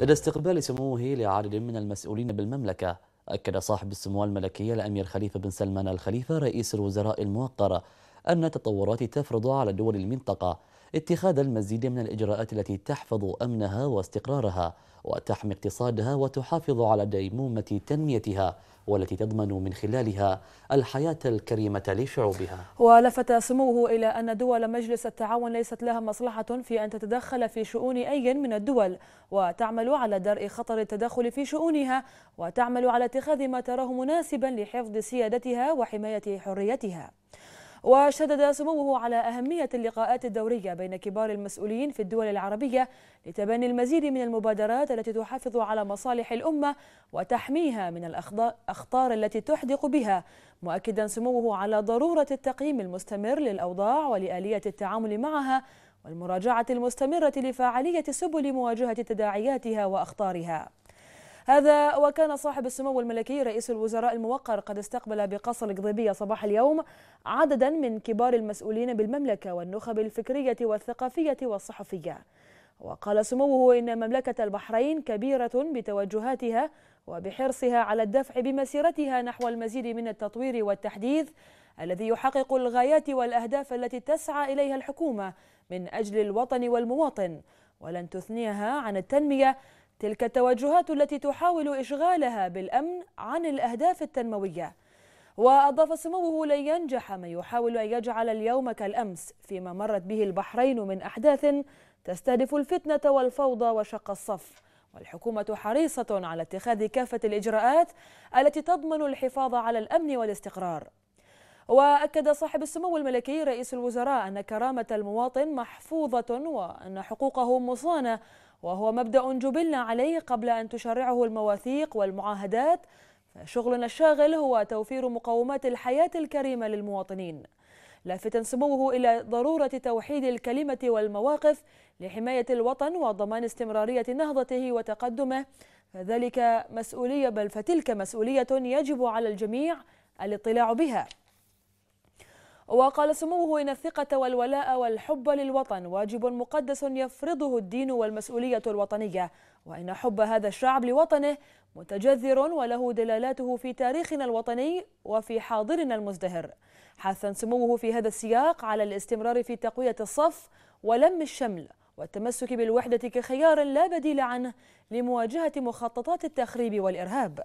لدى استقبال سموه لعدد من المسؤولين بالمملكة. أكد صاحب السمو الملكي الأمير خليفة بن سلمان الخليفة رئيس الوزراء الموقر أن التطورات تفرض على دول المنطقة. اتخاذ المزيد من الإجراءات التي تحفظ أمنها واستقرارها وتحمي اقتصادها وتحافظ على ديمومة تنميتها والتي تضمن من خلالها الحياة الكريمة لشعوبها. ولفت سموه إلى أن دول مجلس التعاون ليست لها مصلحة في أن تتدخل في شؤون أي من الدول وتعمل على درء خطر التدخل في شؤونها وتعمل على اتخاذ ما تراه مناسبا لحفظ سيادتها وحماية حريتها. وشدد سموه على أهمية اللقاءات الدورية بين كبار المسؤولين في الدول العربية لتبني المزيد من المبادرات التي تحافظ على مصالح الأمة وتحميها من الأخطار التي تحدق بها مؤكدا سموه على ضرورة التقييم المستمر للأوضاع ولآلية التعامل معها والمراجعة المستمرة لفاعلية سبل مواجهة تداعياتها وأخطارها. هذا وكان صاحب السمو الملكي رئيس الوزراء الموقر قد استقبل بقصر القضيبية صباح اليوم عددا من كبار المسؤولين بالمملكة والنخب الفكرية والثقافية والصحفية. وقال سموه إن مملكة البحرين كبيرة بتوجهاتها وبحرصها على الدفع بمسيرتها نحو المزيد من التطوير والتحديث الذي يحقق الغايات والأهداف التي تسعى إليها الحكومة من أجل الوطن والمواطن ولن تثنيها عن التنمية تلك التوجهات التي تحاول إشغالها بالأمن عن الأهداف التنموية. وأضاف سموه لن ينجح من يحاول أن يجعل اليوم كالأمس فيما مرت به البحرين من أحداث تستهدف الفتنة والفوضى وشق الصف. والحكومة حريصة على اتخاذ كافة الإجراءات التي تضمن الحفاظ على الأمن والاستقرار. وأكد صاحب السمو الملكي رئيس الوزراء أن كرامة المواطن محفوظة وأن حقوقه مصانة وهو مبدأ جبلنا عليه قبل أن تشرعه المواثيق والمعاهدات. فشغلنا الشاغل هو توفير مقومات الحياة الكريمة للمواطنين. لافتا سموه إلى ضرورة توحيد الكلمة والمواقف لحماية الوطن وضمان استمرارية نهضته وتقدمه. فذلك مسؤولية بل فتلك مسؤولية يجب على الجميع الاطلاع بها. وقال سموه إن الثقة والولاء والحب للوطن واجب مقدس يفرضه الدين والمسؤولية الوطنية وإن حب هذا الشعب لوطنه متجذر وله دلالاته في تاريخنا الوطني وفي حاضرنا المزدهر. حثا سموه في هذا السياق على الاستمرار في تقوية الصف ولم الشمل والتمسك بالوحدة كخيار لا بديل عنه لمواجهة مخططات التخريب والإرهاب.